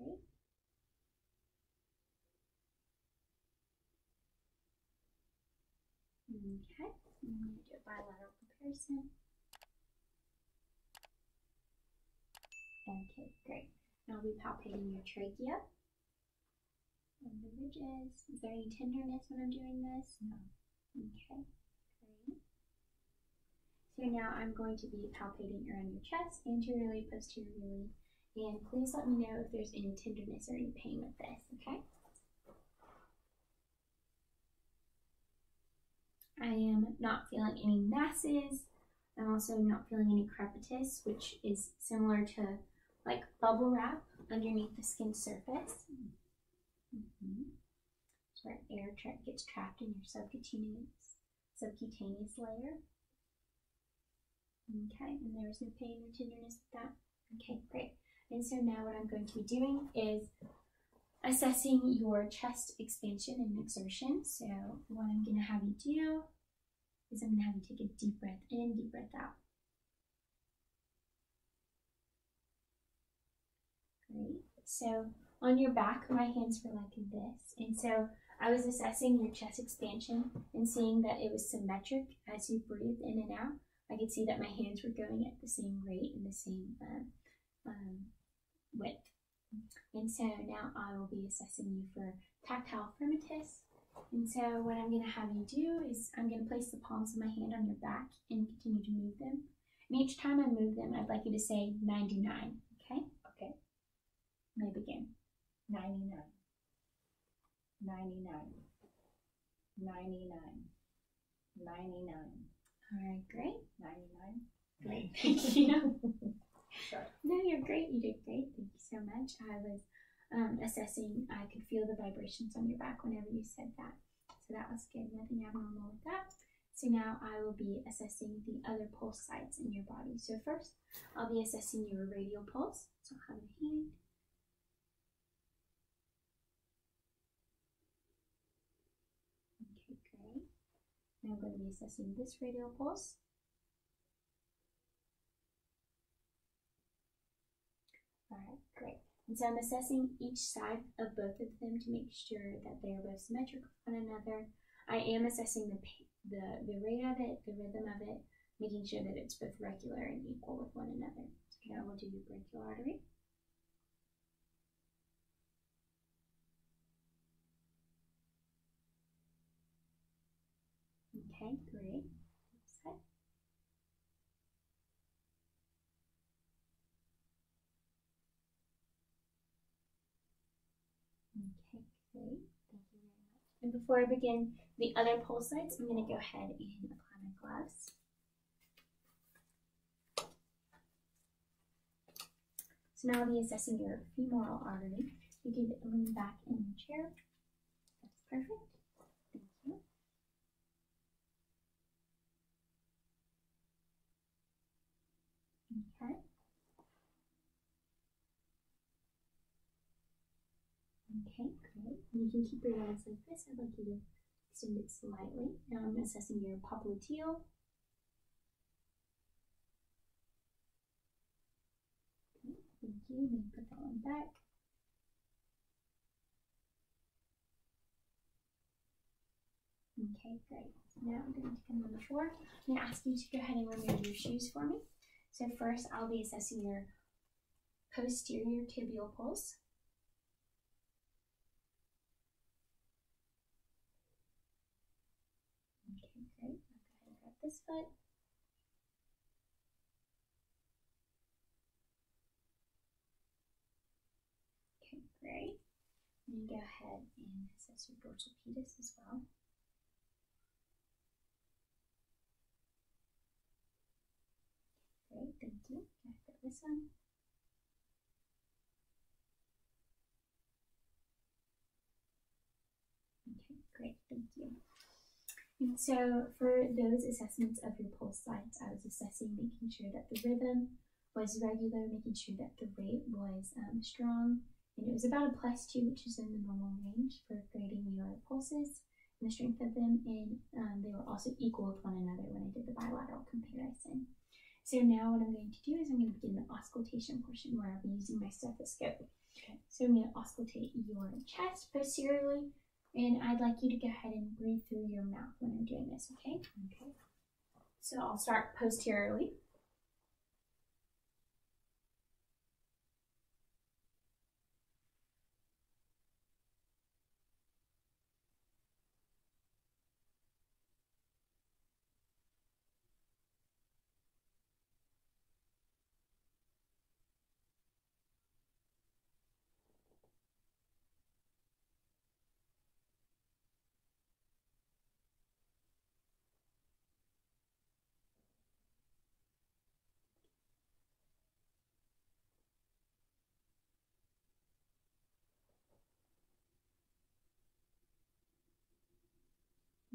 Okay, I'm going to do a bilateral comparison. Okay, great. Now I'll be palpating your trachea and the ridges. Is there any tenderness when I'm doing this? No. Okay, great. So now I'm going to be palpating around your chest, anteriorly, posteriorly, and please let me know if there's any tenderness or any pain with this, okay? I am not feeling any masses. I'm also not feeling any crepitus, which is similar to like bubble wrap underneath the skin surface. Mm-hmm. It's where air gets trapped in your subcutaneous subcutaneous layer. Okay, and there was no pain or tenderness with that. Okay, great. And so now what I'm going to be doing is assessing your chest expansion and exertion. So what I'm going to have you do is I'm going to have you take a deep breath in, deep breath out. Great. So on your back, my hands were like this. And so I was assessing your chest expansion and seeing that it was symmetric as you breathed in and out. I could see that my hands were going at the same rate and the same um, um, width. And so now I will be assessing you for tactile fremitus. And so what I'm going to have you do is I'm going to place the palms of my hand on your back and continue to move them. And each time I move them, I'd like you to say 99, okay? Okay. May begin. 99. 99. 99. 99. All right, great. 99. Great, thank you. No, you're great. You did great. Thank you so much. I was um, assessing, I could feel the vibrations on your back whenever you said that. So that was good. Nothing abnormal with that. So now I will be assessing the other pulse sites in your body. So first, I'll be assessing your radial pulse. So I'll have your hand. Okay, great. Now I'm going to be assessing this radial pulse. Alright, great. And so I'm assessing each side of both of them to make sure that they are both symmetric with one another. I am assessing the the the rate of it, the rhythm of it, making sure that it's both regular and equal with one another. So now we'll do your brachial artery. Okay, great. Side. Okay, Thank you very much. And before I begin the other pulse sites, I'm going to go ahead and apply my gloves. So now I'll be assessing your femoral artery. You can lean back in your chair. That's perfect. Thank you. Okay. Okay, great. You can keep your legs like this. I'd like you to extend it slightly. Now I'm assessing your popliteal. Okay, thank you. Then put that one back. Okay, great. Now I'm going to come on the floor. I'm going to ask you to go ahead and remove your shoes for me. So first, I'll be assessing your posterior tibial pulse. Okay, great. I'll go ahead and grab this foot. Okay, great. And go ahead and assess your dorsal pedis as well. Great, thank you. Can I this one? Okay, great, thank you. So for those assessments of your pulse sites, I was assessing making sure that the rhythm was regular, making sure that the rate was um, strong, and it was about a plus two, which is in the normal range for grading your pulses and the strength of them, and um, they were also equal with one another when I did the bilateral comparison. So now what I'm going to do is I'm going to begin the auscultation portion where I'll be using my stethoscope. Okay, so I'm going to auscultate your chest posteriorly, and I'd like you to go ahead and breathe through your mouth when I'm doing this, okay? Okay. So I'll start posteriorly.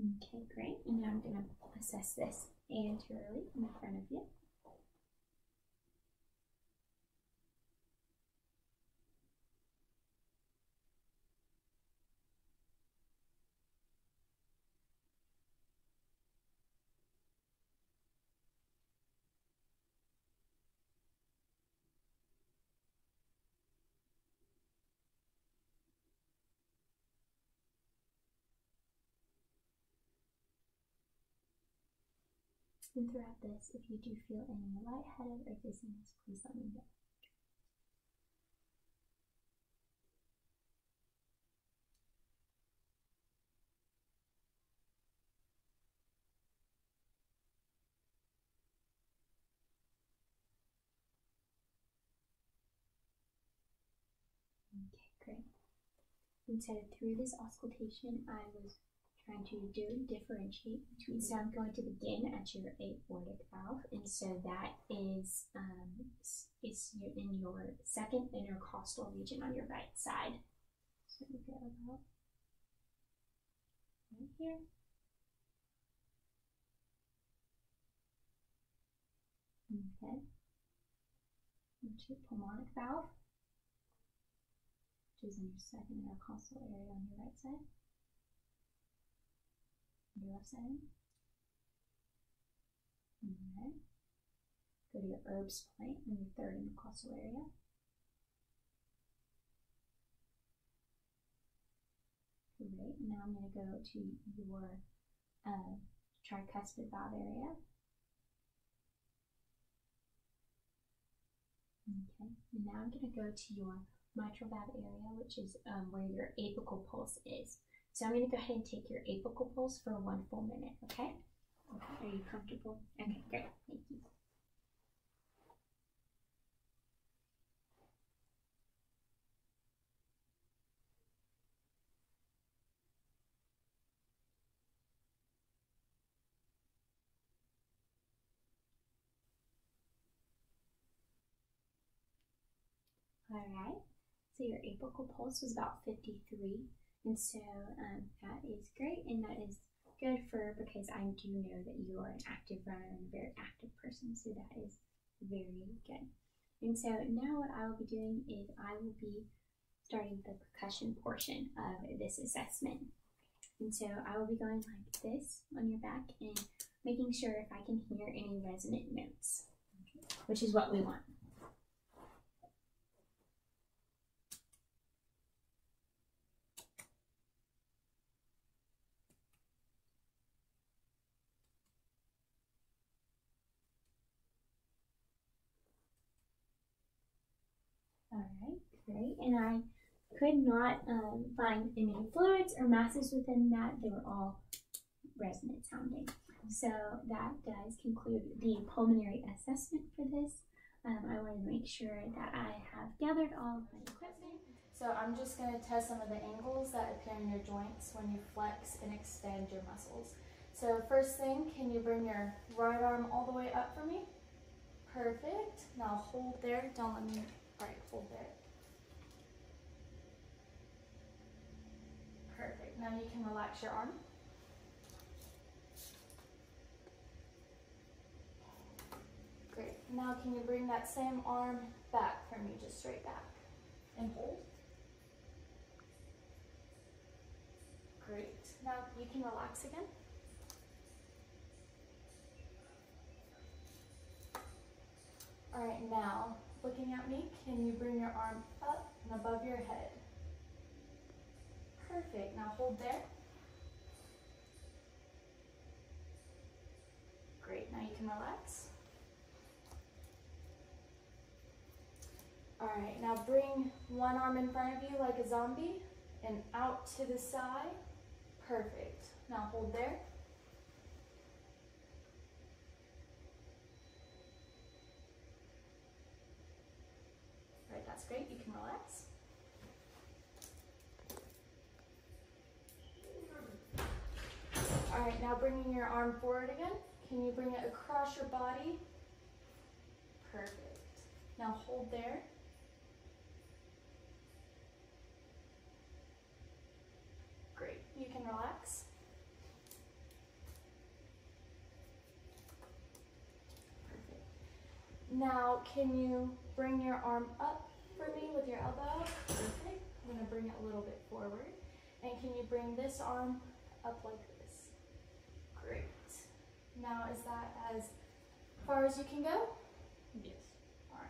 Okay, great. And now I'm going to assess this anteriorly in front of you. And throughout this, if you do feel any lightheaded or dizziness, please let me know. Okay, great. And so through this auscultation, I was trying to do differentiate between. So I'm going to begin at your aortic valve, and so that is um, it's your, in your second intercostal region on your right side. So we go about right here. Okay. Into your pulmonic valve, which is in your second intercostal area on your right side your left side. Alright. Go to your Erb's point in your third intercostal area. Great. Now I'm going to go to your uh, tricuspid valve area. Okay. And now I'm going to go to your mitral valve area, which is um, where your apical pulse is. So I'm going to go ahead and take your apical pulse for one full minute, okay? Okay. Are you comfortable? Okay, great. Thank you. All right. So your apical pulse was about 53. And so um, that is great, and that is good for because I do know that you are an active runner and a very active person, so that is very good. And so now what I will be doing is I will be starting the percussion portion of this assessment. And so I will be going like this on your back and making sure if I can hear any resonant notes, which is what we want. All And I could not um, find any fluids or masses within that. They were all resonant sounding. So that does conclude the pulmonary assessment for this. Um, I wanted to make sure that I have gathered all of my equipment. So I'm just going to test some of the angles that appear in your joints when you flex and extend your muscles. So first thing, can you bring your right arm all the way up for me? Perfect. Now hold there. Don't let me. All right, hold there. Perfect. Now you can relax your arm. Great. Now can you bring that same arm back for me, just straight back, and hold. Great. Now you can relax again. All right, now looking at me, can you bring your arm up and above your head. Perfect. Now hold there. Great. Now you can relax. All right, now bring one arm in front of you like a zombie and out to the side. Perfect. Now hold there. Right, that's great. You can relax. All right, now bringing your arm forward again. Can you bring it across your body? Perfect. Now hold there. Great. You can relax. Perfect. Now, can you bring your arm up for me with your elbow? Perfect. I'm to bring it a little bit forward. And can you bring this arm up like this? Great. Now, is that as far as you can go? Yes. All right.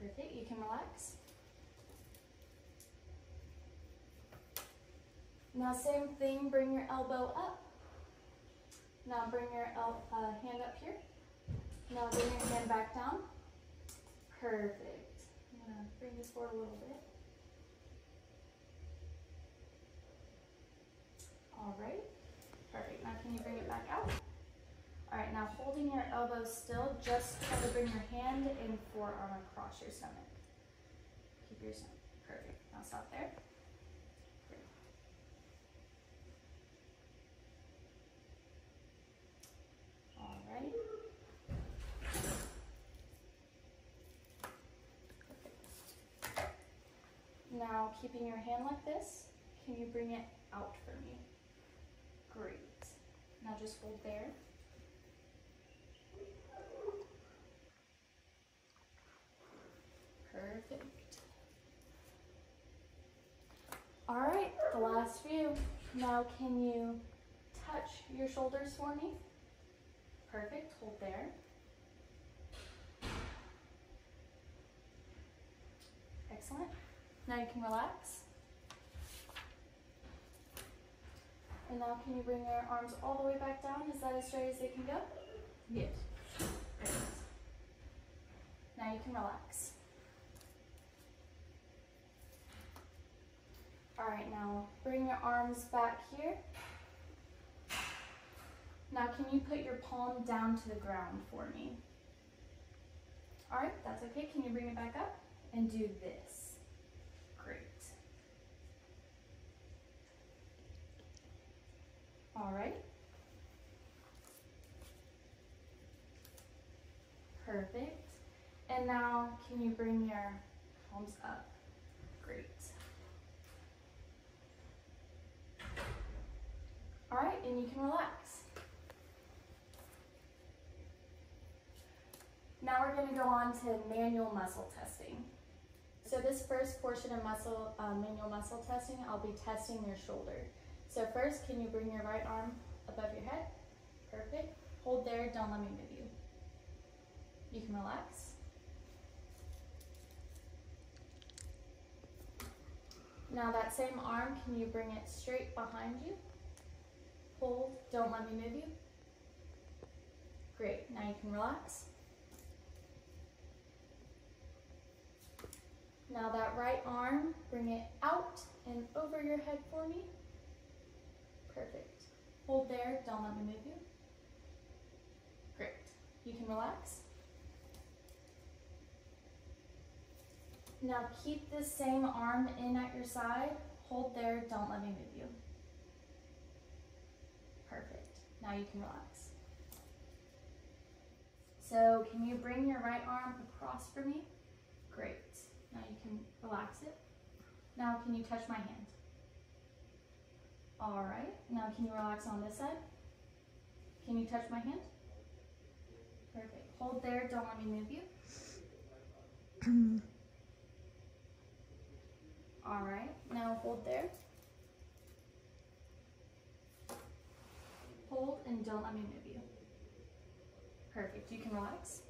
Perfect. You can relax. Now, same thing. Bring your elbow up. Now, bring your uh, hand up here. Now, bring your hand back down. Perfect. I'm gonna bring this forward a little bit. All right. Perfect. Now, can you bring it back out? All right, now holding your elbow still, just try to bring your hand and forearm across your stomach. Keep your stomach. Perfect. Now stop there. All right. Now, keeping your hand like this, can you bring it out for me? Great. Now just hold there. Perfect. All right, the last few. Now, can you touch your shoulders for me? Perfect. Hold there. Excellent. Now you can relax. And now, can you bring your arms all the way back down? Is that as straight as they can go? Yes. Great. Now you can relax. All right, now bring your arms back here. Now can you put your palm down to the ground for me? All right, that's okay. Can you bring it back up and do this? Great. All right. Perfect. And now, can you bring your palms up? Great. All right, and you can relax. Now we're going to go on to manual muscle testing. So this first portion of muscle uh, manual muscle testing, I'll be testing your shoulder. So first, can you bring your right arm above your head? Perfect. Hold there, don't let me move you. You can relax. Now that same arm, can you bring it straight behind you? Hold, don't let me move you. Great, now you can relax. Now that right arm, bring it out and over your head for me. Perfect. Hold there, don't let me move you. Great. You can relax. Now keep this same arm in at your side. Hold there, don't let me move you. Perfect. Now you can relax. So can you bring your right arm across for me? Great. Now you can relax it. Now can you touch my hand? All right. Now can you relax on this side? Can you touch my hand? Perfect. Hold there, don't let me move you. All right, now hold there. Hold and don't let me move you. Perfect, you can relax.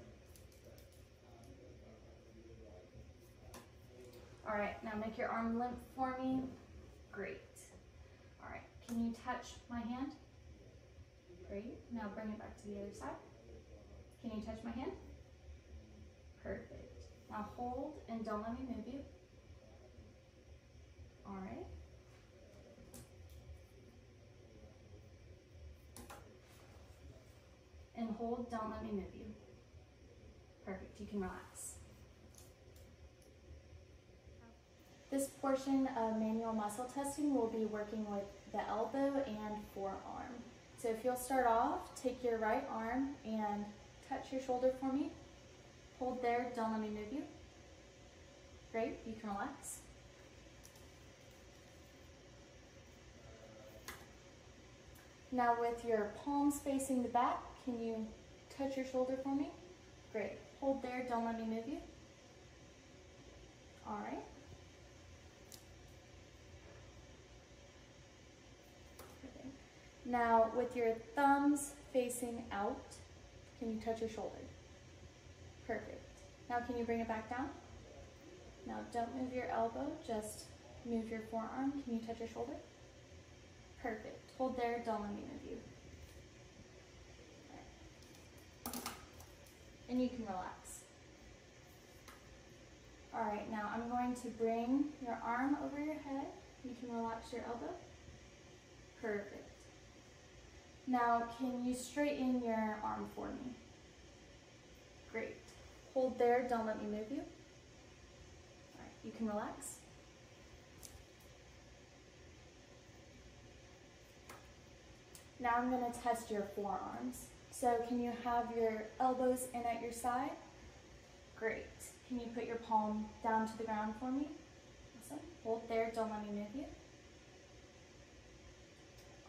All right, now make your arm limp for me. Great. Can you touch my hand? Great. Now bring it back to the other side. Can you touch my hand? Perfect. Now hold and don't let me move you. All right. And hold, don't let me move you. Perfect, you can relax. This portion of manual muscle testing will be working with the elbow and forearm. So if you'll start off, take your right arm and touch your shoulder for me. Hold there, don't let me move you. Great, you can relax. Now with your palms facing the back, can you touch your shoulder for me? Great. Hold there, don't let me move you. All right. Perfect. Now with your thumbs facing out, can you touch your shoulder? Perfect. Now can you bring it back down? Now don't move your elbow, just move your forearm. Can you touch your shoulder? Perfect. Hold there, don't let me move you. And you can relax. All right, now I'm going to bring your arm over your head. You can relax your elbow. Perfect. Now, can you straighten your arm for me? Great. Hold there, don't let me move you. All right, you can relax. Now I'm going to test your forearms. So can you have your elbows in at your side? Great. Can you put your palm down to the ground for me? Awesome. Hold there, don't let me move you.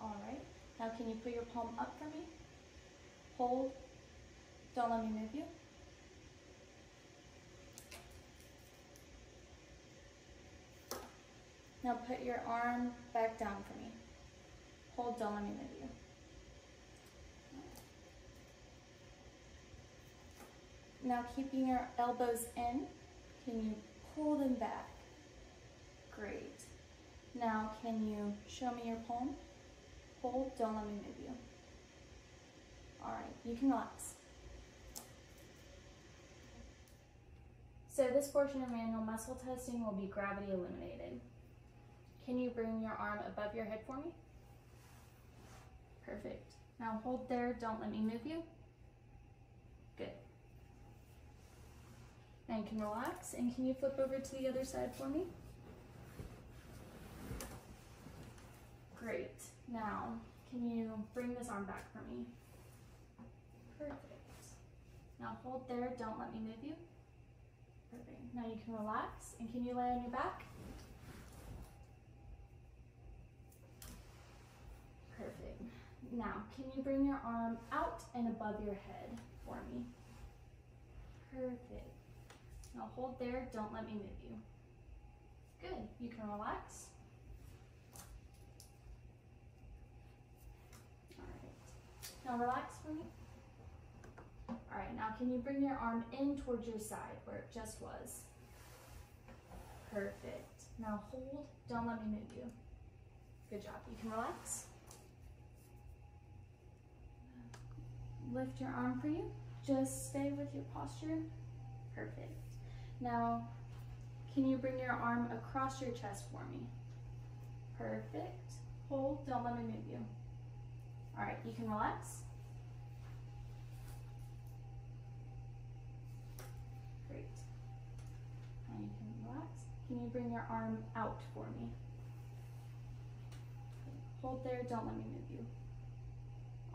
All right. Now can you put your palm up for me? Hold, don't let me move you. Now put your arm back down for me. Hold, don't let me move you. Now keeping your elbows in, can you pull them back? Great. Now can you show me your palm? Hold, don't let me move you. All right, you can relax. So this portion of manual muscle testing will be gravity eliminated. Can you bring your arm above your head for me? Perfect. Now hold there, don't let me move you. Good. Now you can relax, and can you flip over to the other side for me? Great. Now, can you bring this arm back for me? Perfect. Now hold there, don't let me move you. Perfect. Now you can relax, and can you lay on your back? Perfect. Now, can you bring your arm out and above your head for me? Perfect. Now hold there, don't let me move you. Good, you can relax. All right, now relax for me. All right, now can you bring your arm in towards your side where it just was? Perfect. Now hold, don't let me move you. Good job, you can relax. Lift your arm for you. Just stay with your posture. Perfect. Now, can you bring your arm across your chest for me? Perfect. Hold, don't let me move you. All right, you can relax. Great. Now you can relax. Can you bring your arm out for me? Hold there, don't let me move you.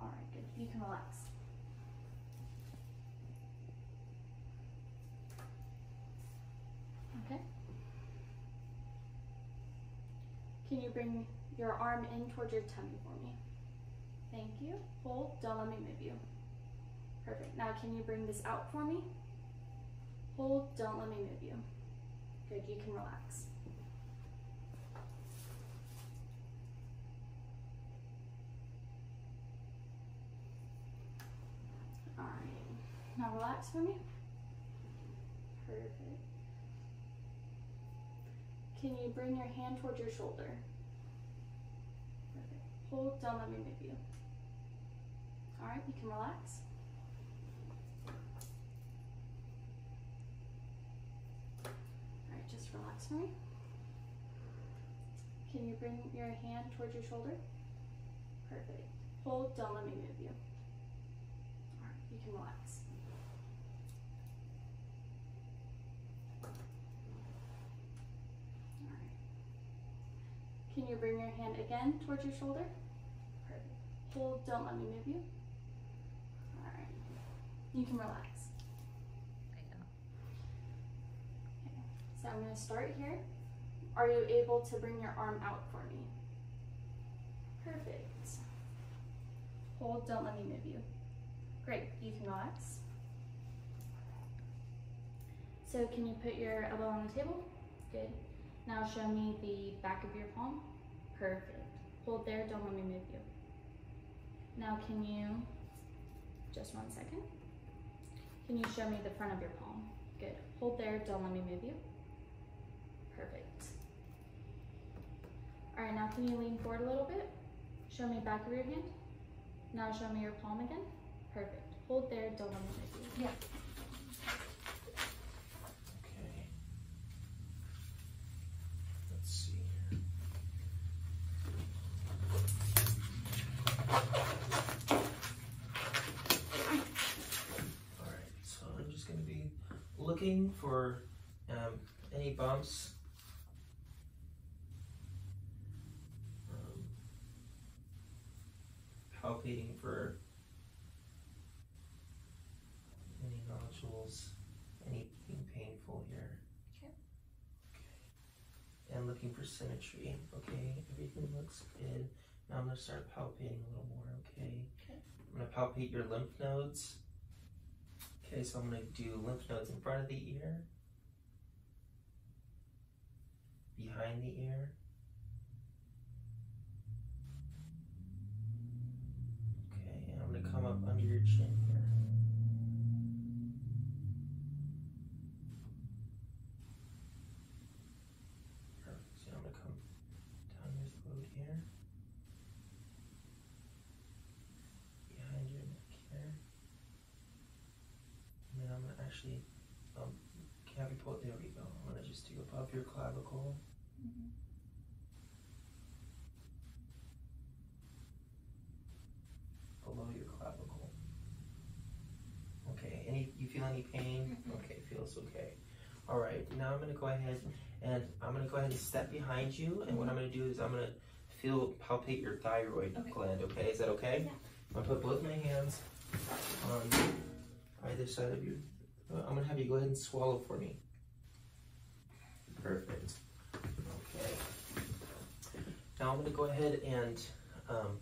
All right, good. You can relax. Okay. Can you bring your arm in towards your tummy for me? Thank you. Hold, don't let me move you. Perfect. Now can you bring this out for me? Hold, don't let me move you. Good, you can relax. All right. Now relax for me. Perfect. Can you bring your hand towards your shoulder? Perfect. Hold, don't let me move you. All right, you can relax. All right, just relax for me. Can you bring your hand towards your shoulder? Perfect. Hold, don't let me move you. All right, you can relax. All right. Can you bring your hand again towards your shoulder? Perfect. Hold, don't let me move you. You can relax. Okay. So I'm going to start here. Are you able to bring your arm out for me? Perfect. Hold, don't let me move you. Great, you can relax. So can you put your elbow on the table? Good. Now show me the back of your palm. Perfect. Hold there, don't let me move you. Now can you, just one second. Can you show me the front of your palm? Good. Hold there, don't let me move you. Perfect. All right, now can you lean forward a little bit? Show me back of your hand. Now show me your palm again. Perfect. Hold there, don't let me move you. Yeah. Okay. Let's see here. Alright, so I'm just going to be looking for um, any bumps. Um, palpating for any nodules, anything painful here. Okay. Okay. And looking for symmetry. Okay, everything looks good. Now I'm gonna start palpating a little more. Okay. Okay. I'm gonna palpate your lymph nodes. Okay, so I'm gonna do lymph nodes in front of the ear, behind the ear. Okay, and I'm gonna come up under your chin here. Perfect. So I'm gonna come down your throat here, behind your neck here, and then I'm gonna actually um have you pull. There we go. I'm gonna just do above your clavicle. Mhm. below your clavicle. Okay, any you feel any pain? Mm-mm. Okay, feels okay. All right, now I'm gonna go ahead and I'm gonna go ahead and step behind you, and what I'm gonna do is I'm gonna feel palpate your thyroid Okay. gland. Okay, is that okay? Yeah. I'm gonna put both my hands on either side of you. Uh, I'm gonna have you go ahead and swallow for me. Perfect. Okay. Now I'm gonna go ahead and um,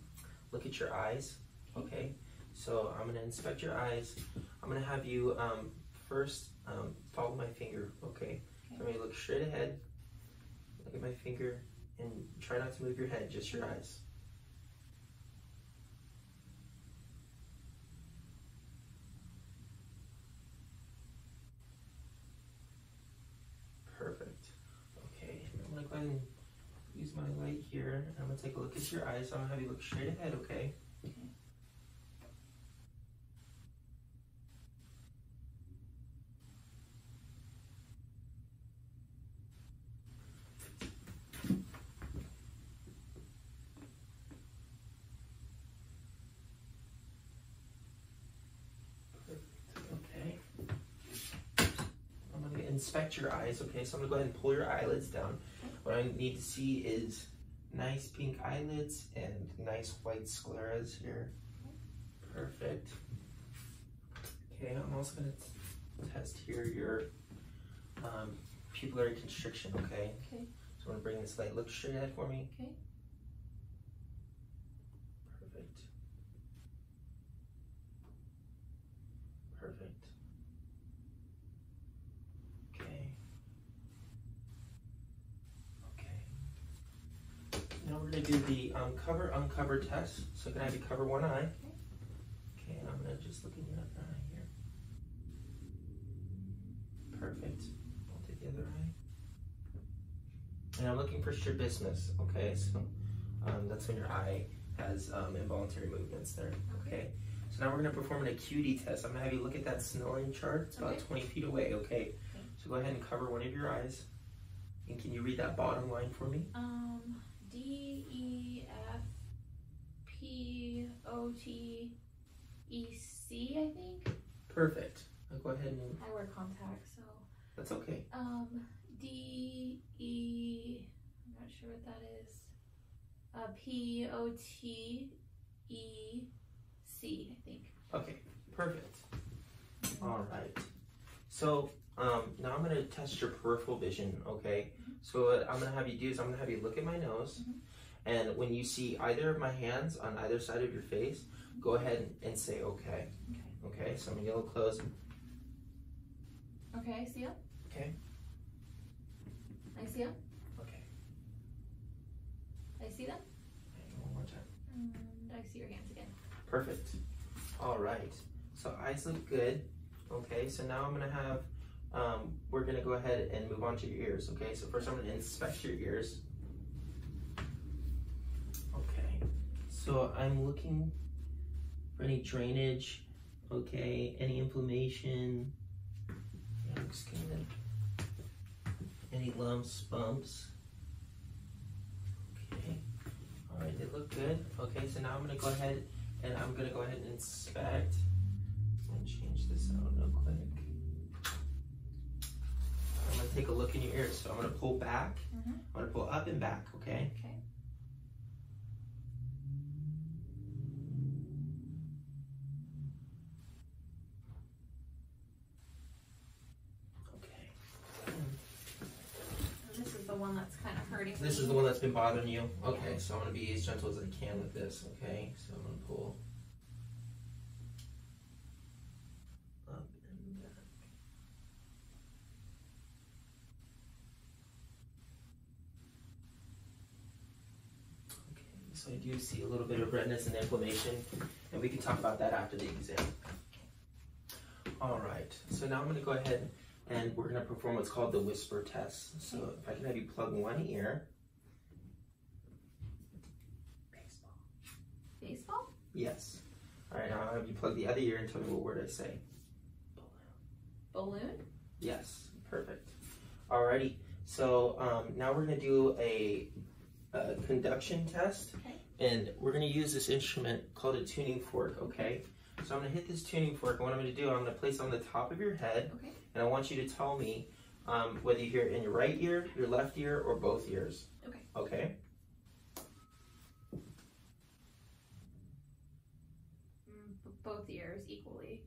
look at your eyes. Okay. So I'm gonna inspect your eyes. I'm gonna have you um, first um, follow my finger. Okay. So I'm gonna look straight ahead. Look at my finger and try not to move your head, just your eyes. Perfect. Okay, I'm gonna go ahead use my light here. I'm gonna take a look at your eyes. I'm gonna have you look straight ahead, okay? Okay. I'm gonna inspect your eyes, okay? So I'm gonna go ahead and pull your eyelids down. What I need to see is nice pink eyelids and nice white scleras here. Perfect. Okay, I'm also gonna test here your um, pupillary constriction, okay? Okay. So I'm gonna bring this light, look straight ahead for me. Okay. Perfect. Perfect. Okay. Okay. We're gonna do the um, cover uncover test. So can I have you cover one eye? Okay, and I'm gonna just look in your other eye here. Perfect. I'll take the other eye. And I'm looking for strabismus, okay? So um, that's when your eye has um, involuntary movements there, okay? So now we're gonna perform an acuity test. I'm gonna have you look at that Snellen chart. It's about Okay. 20 feet away, okay? So go ahead and cover one of your eyes. And can you read that bottom line for me? Um, D P O T E C, I think. Perfect. Now go ahead and, I wear contacts, so. that's okay. Um, D E, I'm not sure what that is. Uh, P O T E C, I think. Okay, perfect. All right. So um, now I'm gonna test your peripheral vision. Okay. So what I'm gonna have you do is I'm gonna have you look at my nose, and when you see either of my hands on either side of your face, go ahead and say okay. Okay. Okay. So I'm gonna little close. Okay, I see ya. Okay. I see ya. Okay. I see them. Okay, One more time. And I see your hands again. Perfect. All right. So eyes look good. Okay. So now I'm gonna have. Um, we're gonna go ahead and move on to your ears. Okay. So first I'm gonna inspect your ears. Okay. So I'm looking for any drainage. Okay. Any inflammation. Yeah, looks good. Any lumps, bumps. Okay. All right. They look good. Okay. So now I'm gonna go ahead and I'm gonna go ahead and inspect and change this out real quick. I'm gonna take a look in your ears. So I'm gonna pull back. Mhm. I'm gonna pull up and back? Okay. Okay. Been bothering you. Okay, so I'm gonna be as gentle as I can with this, okay? So I'm gonna pull up and back. Okay, so I do see a little bit of redness and inflammation, and we can talk about that after the exam. All right, so now I'm gonna go ahead and we're gonna perform what's called the whisper test. So if I can have you plug one ear. Yes. All right, now I'll have you plug the other ear and tell me what word I say. Balloon? Balloon? Yes, perfect. Alrighty, so um, now we're gonna do a, a conduction test, Okay. and we're gonna use this instrument called a tuning fork. Okay. So I'm gonna hit this tuning fork, and what I'm gonna do, I'm gonna place it on the top of your head, Okay. and I want you to tell me um, whether you hear it in your right ear, your left ear, or both ears. Okay. Okay. Mm, b- both ears equally.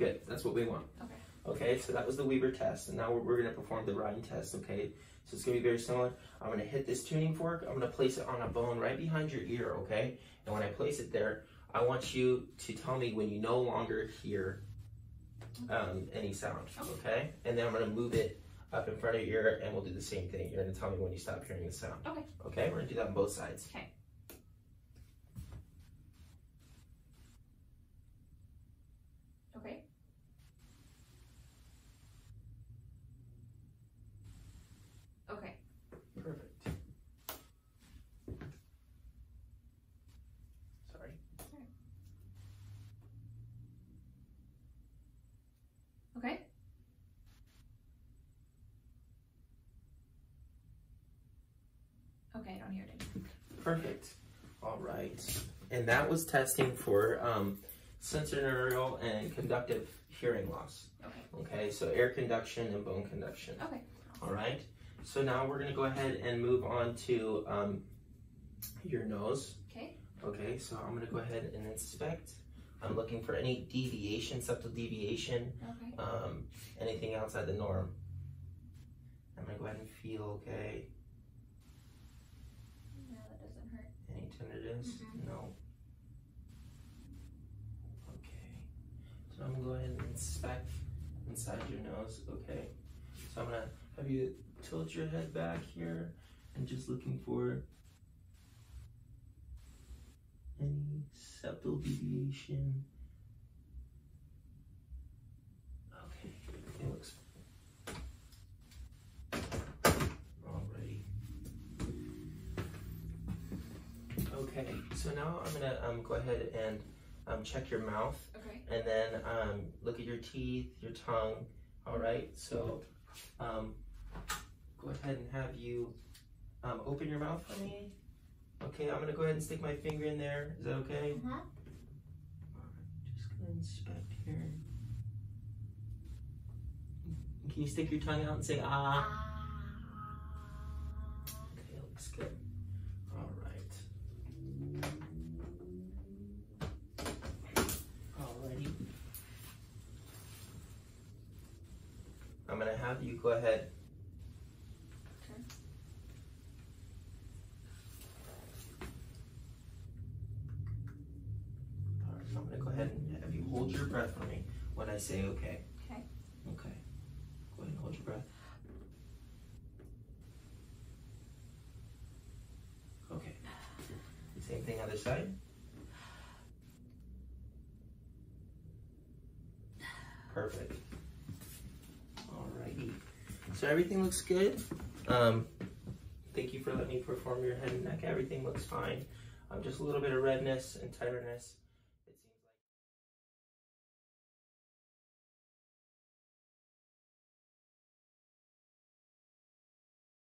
Good. That's what we want. Okay. Okay, so that was the Weber test, and now we're, we're going to perform the Rinne test. Okay, so it's going to be very similar. I'm going to hit this tuning fork. I'm going to place it on a bone right behind your ear. Okay, and when I place it there, I want you to tell me when you no longer hear um, any sound. Okay, and then I'm going to move it up in front of your ear, and we'll do the same thing. You're going to tell me when you stop hearing the sound. Okay. Okay, we're going to do that on both sides. Okay. Okay. Perfect. Sorry. Okay. Okay, I don't hear it anymore. Perfect. All right. And that was testing for um, sensorineural and conductive hearing loss. Okay. Okay, so air conduction and bone conduction. Okay. All right. So now we're going to go ahead and move on to um, your nose. Okay. Okay, so I'm going to go ahead and inspect. I'm looking for any deviation, septal deviation, Okay. um, anything outside the norm. I'm going to go ahead and feel okay. No, that doesn't hurt. Any tenderness? Mhm. No. Okay. So I'm gonna go ahead and inspect inside your nose. Okay. So I'm gonna have you tilt your head back here and just looking for any septal deviation. Okay. It looks Alrighty. So now I'm gonna um, go ahead and um, check your mouth, Okay. and then um, look at your teeth, your tongue. All right. So um, go ahead and have you um, open your mouth for me. Okay. I'm gonna go ahead and stick my finger in there. Is that okay? Uh-huh. Alright, just gonna inspect here. Can you stick your tongue out and say ah? Okay, looks good. Alright. Alrighty. I'm gonna have you go ahead. Okay. Alright, I'm gonna go ahead and have you hold your breath for me when I say okay. Okay. Okay. Go ahead and hold your breath. Okay. Same thing other side. Perfect. Alrighty. So everything looks good. Um, thank you for letting me perform your head and neck. Everything looks fine. Um, just a little bit of redness and tiredness.